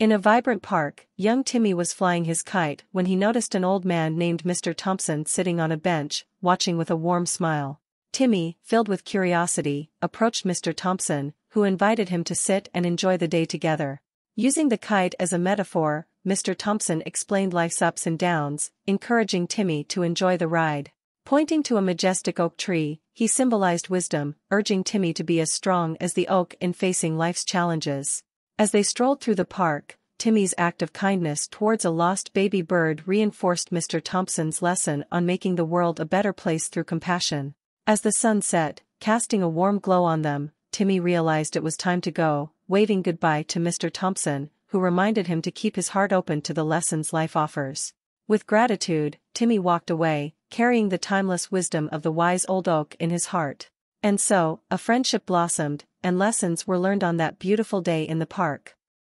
In a vibrant park, young Timmy was flying his kite when he noticed an old man named Mr. Thompson sitting on a bench, watching with a warm smile. Timmy, filled with curiosity, approached Mr. Thompson, who invited him to sit and enjoy the day together. Using the kite as a metaphor, Mr. Thompson explained life's ups and downs, encouraging Timmy to enjoy the ride. Pointing to a majestic oak tree, he symbolized wisdom, urging Timmy to be as strong as the oak in facing life's challenges. As they strolled through the park, Timmy's act of kindness towards a lost baby bird reinforced Mr. Thompson's lesson on making the world a better place through compassion. As the sun set, casting a warm glow on them, Timmy realized it was time to go, waving goodbye to Mr. Thompson, who reminded him to keep his heart open to the lessons life offers. With gratitude, Timmy walked away, carrying the timeless wisdom of the wise old oak in his heart. And so, a friendship blossomed, and lessons were learned on that beautiful day in the park.